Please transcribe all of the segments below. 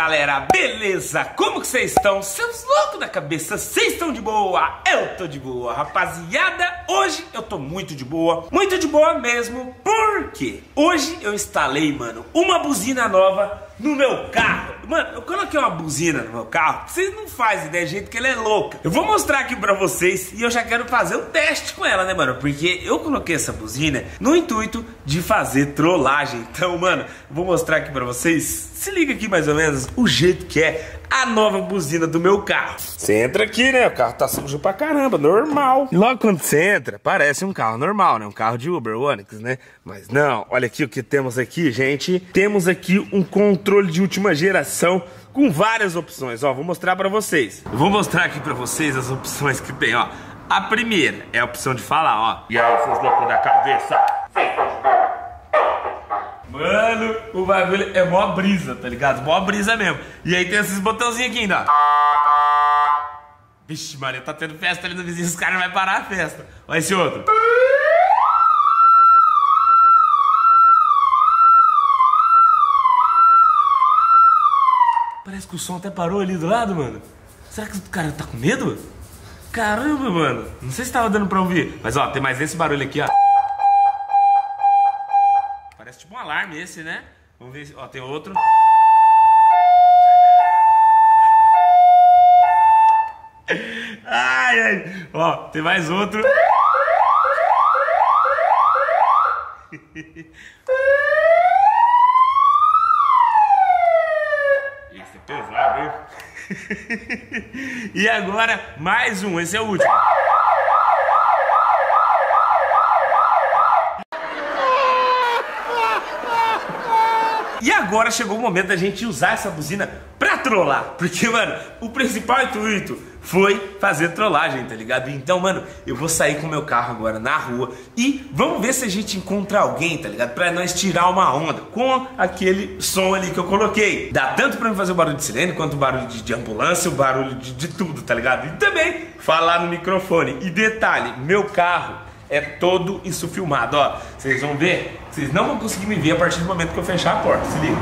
galera, beleza? Como que vocês estão? Seus loucos da cabeça, vocês estão de boa? Eu tô de boa, rapaziada Hoje eu tô muito de boa, muito de boa mesmo Porque hoje eu instalei, mano, uma buzina nova no meu carro. Mano, eu coloquei uma buzina no meu carro Vocês não fazem ideia do jeito que ela é louca. Eu vou mostrar aqui pra vocês E eu já quero fazer um teste com ela, né, mano? Porque eu coloquei essa buzina no intuito de fazer trollagem. Então, mano, eu vou mostrar aqui pra vocês. Se liga aqui mais ou menos o jeito que é a nova buzina do meu carro. Você entra aqui, né? O carro tá sujo pra caramba, normal. E logo quando você entra, parece um carro normal, né? Um carro de Uber, Onix, né? Mas não, olha aqui o que temos aqui, gente. Temos aqui um controle de última geração com várias opções, ó. Vou mostrar pra vocês. Eu vou mostrar aqui pra vocês as opções que tem, ó. A primeira é a opção de falar, ó. E aí, seus loucos da cabeça? Vocês? Mano, o bagulho é mó brisa, tá ligado? Mó brisa mesmo. E aí tem esses botãozinhos aqui ainda, ó. Vixe, Maria, tá tendo festa ali no vizinho, os caras não vão parar a festa. Olha esse outro. Parece que o som até parou ali do lado, mano. Será que o cara tá com medo? Caramba, mano. Não sei se tava dando pra ouvir. Mas ó, tem mais esse barulho aqui, ó tipo um alarme esse, né? Vamos ver, ó, tem outro. Ai, ai. Ó, tem mais outro. Esse é pesado, hein? e agora, mais um. Esse é o último. Agora chegou o momento da gente usar essa buzina pra trollar. Porque, mano, o principal intuito foi fazer trollagem, tá ligado? Então, mano, eu vou sair com meu carro agora na rua e vamos ver se a gente encontra alguém, tá ligado? Pra nós tirar uma onda com aquele som ali que eu coloquei. Dá tanto pra mim fazer o barulho de sirene, quanto o barulho de, de ambulância, o barulho de, de tudo, tá ligado? E também falar no microfone. E detalhe, meu carro é todo isso filmado, ó. Vocês vão ver, vocês não vão conseguir me ver a partir do momento que eu fechar a porta, se liga.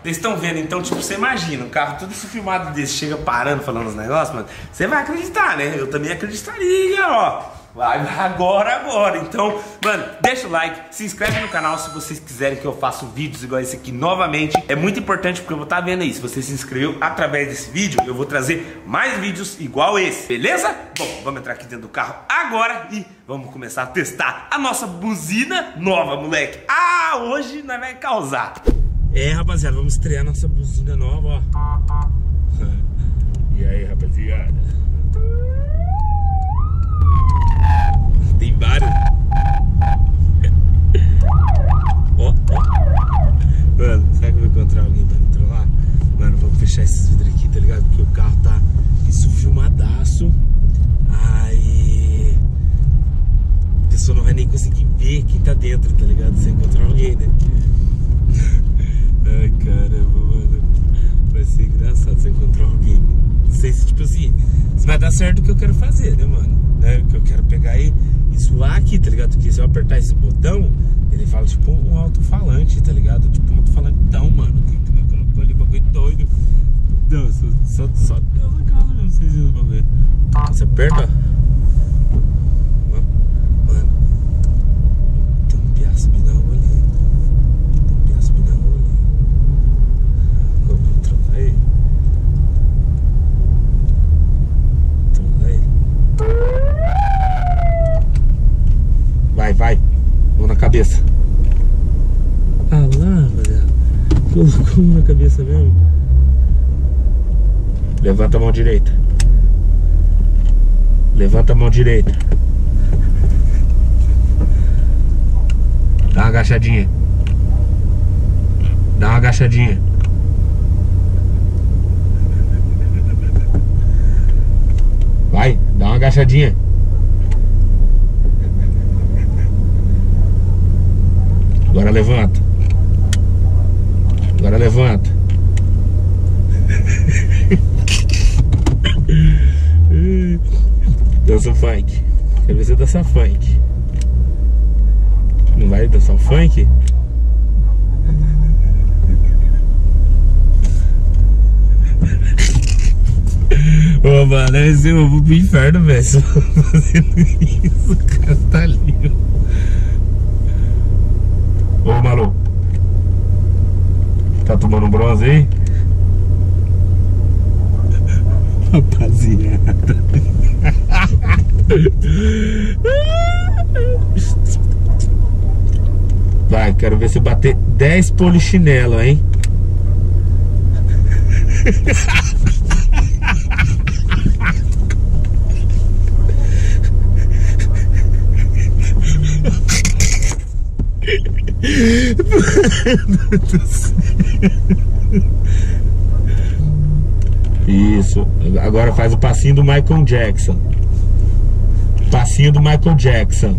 Vocês estão vendo, então, tipo, você imagina, um carro todo isso filmado desse, chega parando, falando os negócios, mano, você vai acreditar, né? Eu também acreditaria, ó. Agora, agora. Então, mano, deixa o like, se inscreve no canal se vocês quiserem que eu faça vídeos igual esse aqui novamente. É muito importante porque eu vou estar tá vendo aí. Se você se inscreveu através desse vídeo, eu vou trazer mais vídeos igual esse, beleza? Bom, vamos entrar aqui dentro do carro agora e vamos começar a testar a nossa buzina nova, moleque. Ah, hoje nós vai causar. É, rapaziada, vamos estrear nossa buzina nova, ó. E aí, rapaziada? Tem vários. Ó, ó. Mano, será que eu vou encontrar alguém pra entrar lá? Mano, vamos fechar esses vidros aqui, tá ligado? Porque o carro tá isso filmadaço. Aí. A pessoa não vai nem conseguir ver quem tá dentro, tá ligado? Se alguém, né? Ai, caramba, mano. Vai ser engraçado se encontrar alguém. Não sei se, tipo assim, se vai dar certo o que eu quero fazer, né, mano? Né? Que eu quero pegar e zoar aqui, tá ligado? Porque se eu apertar esse botão, ele fala tipo um alto-falante, tá ligado? Tipo um alto-falante então, mano. Que, que colocou ali bagulho doido. Deus, só, só Deus na casa mesmo, vocês viram o bagulho. Você aperta, Mano, tem um piá subindo na rua ali. Tem um piá subindo na rua ali. Vou trocar ele. Trocar ele. Vai, vai. Mão na cabeça. Ah lá, rapaziada. Colocou na cabeça mesmo. Levanta a mão direita. Levanta a mão direita. Dá uma agachadinha. Dá uma agachadinha. Vai, dá uma agachadinha. Agora levanta. Agora levanta. Dança funk. Quer ver você dançar funk. Não vai dançar o funk? Ô, mano, esse eu vou pro inferno, velho. Eu fazendo isso, o cara tá ali. Ô, maluco. Tá tomando bronze aí? Rapaziada. Vai, quero ver se bater 10 polichinelo, hein? Isso. Agora faz o passinho do Michael Jackson. Passinho do Michael Jackson.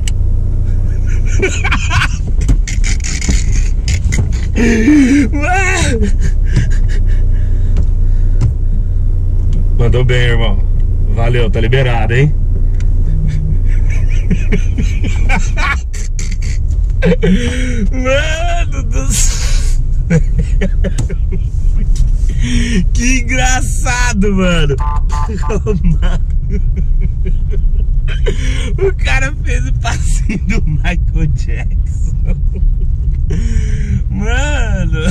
Mandou bem, irmão. Valeu, tá liberado, hein? Mano do céu. Que engraçado, mano. O cara fez o passinho do Michael Jackson. Mano.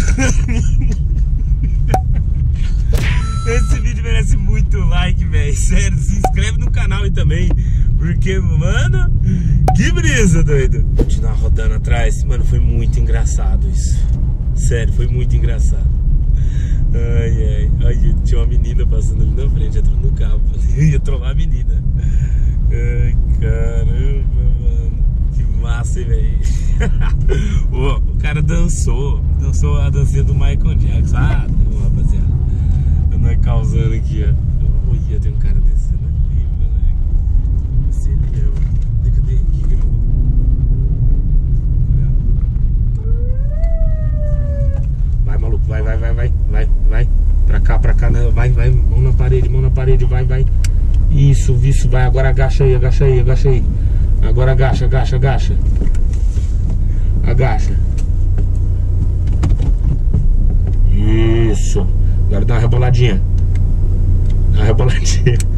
Esse vídeo merece muito like, velho. Sério, se inscreve no canal aí também. Porque, mano, que brisa, doido. Continuar rodando atrás, mano, foi muito engraçado isso. Sério, foi muito engraçado. Ai, ai, ai, tinha uma menina passando ali na frente, entrando no carro. Ia trollar a menina. Ai, caramba, mano. Que massa, hein, velho. o cara dançou, dançou a dancinha do Michael Jackson. Ah, não, rapaziada. É causando aqui, ó. Olha, tem um cara descendo ali, moleque. Esse ali é o. Cadê aqui, grandão? Vai, maluco, vai, vai, vai, vai, vai, vai. Pra cá, pra cá, né? Vai, vai, mão na parede, mão na parede, vai, vai. Isso, vai, agora agacha aí, agacha aí, agacha aí. Agora agacha, agacha, agacha. Agacha. Isso. Agora dá uma reboladinha. Dá uma reboladinha.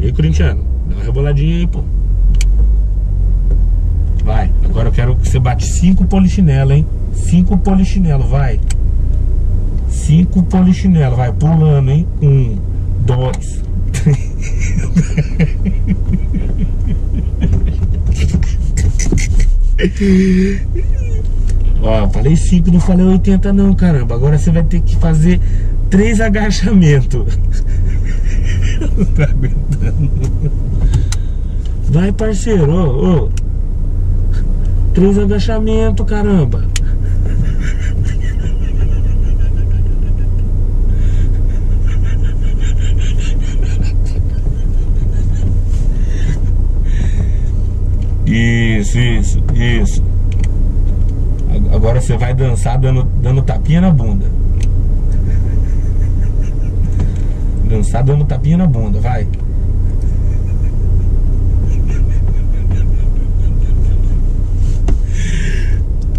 E aí, corintiano? Dá uma reboladinha aí, pô. Vai. Agora eu quero que você bate cinco polichinelo, hein? Cinco polichinelo, vai. Cinco polichinelo, vai. Pulando, hein? Um, dois, Ó, falei 5, não falei 80 não, caramba. Agora você vai ter que fazer três agachamentos. Não tá aguentando. Vai, parceiro, ô, ô. Três agachamentos, caramba. Isso, isso, isso. Agora você vai dançar dando, dando tapinha na bunda. Dançar dando tapinha na bunda, vai.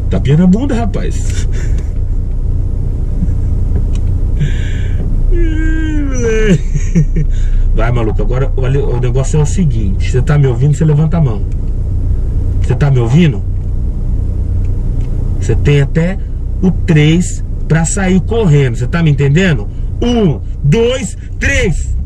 Tapinha na bunda, rapaz. Vai, maluco. Agora o negócio é o seguinte: você tá me ouvindo? Você levanta a mão. Você tá me ouvindo? Você tem até o 3 para sair correndo. Você tá me entendendo? Um, dois, três.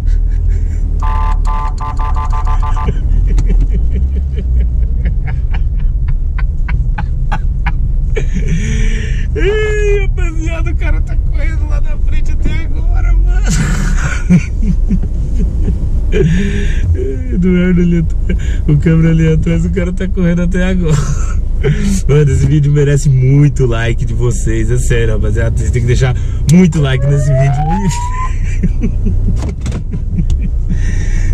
Ei, rapaziada, o cara tá correndo lá na frente até agora, mano. Ali, o câmera ali atrás, o cara tá correndo até agora. Mano, esse vídeo merece muito like de vocês, é sério, rapaziada. Vocês têm que deixar muito like nesse vídeo.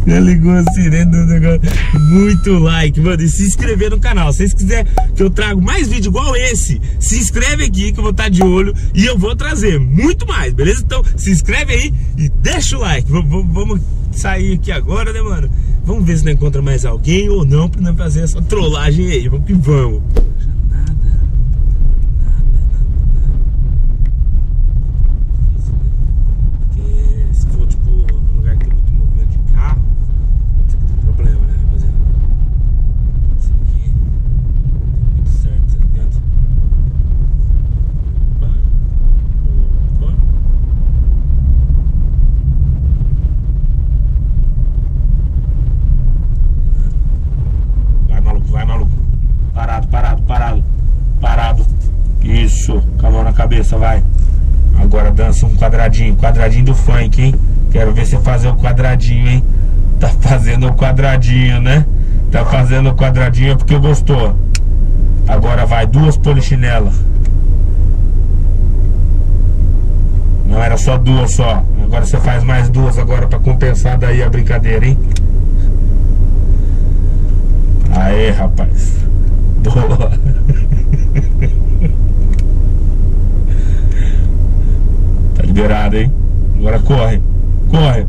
Já ligou a sirene do negócio. Muito like, mano. E se inscrever no canal. Se vocês quiserem que eu trago mais vídeo igual esse, se inscreve aqui que eu vou estar de olho e eu vou trazer muito mais, beleza? Então se inscreve aí e deixa o like. vamos sair aqui agora, né, mano? Vamos ver se não encontra mais alguém ou não pra não fazer essa trollagem aí. Vamos que vamos. cabeça, vai. Agora dança um quadradinho, quadradinho do funk, hein? Quero ver você fazer o quadradinho, hein? Tá fazendo o quadradinho, né? Tá fazendo o quadradinho porque gostou. Agora vai, duas polichinelas. Não era só duas só. Agora você faz mais duas agora pra compensar daí a brincadeira, hein? Aê, rapaz. Boa. Liberado, hein? Agora corre, corre.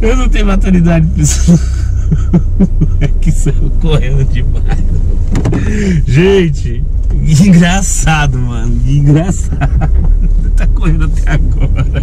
Eu não tenho maturidade isso. É que saiu correndo demais. Gente, engraçado, mano. Engraçado. Tá correndo até agora.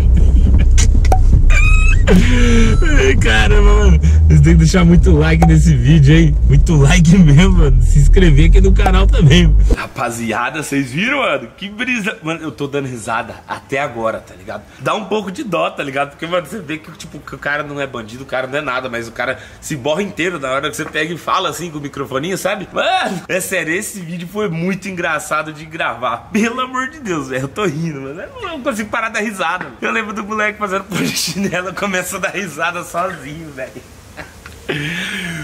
Caramba, mano. Vocês têm que deixar muito like nesse vídeo, hein? Muito like mesmo, mano. Se inscrever aqui no canal também. Rapaziada, vocês viram, mano? Que brisa. Mano, eu tô dando risada até agora, tá ligado? Dá um pouco de dó, tá ligado? Porque, mano, você vê que, tipo, que o cara não é bandido, o cara não é nada, mas o cara se borra inteiro na hora que você pega e fala assim com o microfoninho, sabe? Mano, é sério, esse vídeo foi muito engraçado de gravar. Pelo amor de Deus, velho. Eu tô rindo, mano. Eu não consigo parar da risada. Eu lembro do moleque fazendo polichinela com começa a dar risada sozinho, velho.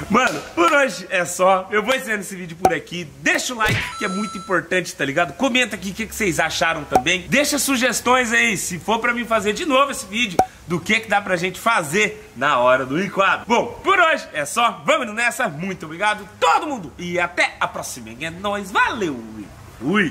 Mano, por hoje é só. Eu vou encerrando esse vídeo por aqui. Deixa o like, que é muito importante, tá ligado? Comenta aqui o que, que, vocês acharam também. Deixa sugestões aí, se for pra mim fazer de novo esse vídeo, do que, que dá pra gente fazer na hora do enquadro. Bom, por hoje é só. Vamos nessa. Muito obrigado, todo mundo. E até a próxima. É nóis. Valeu. Fui.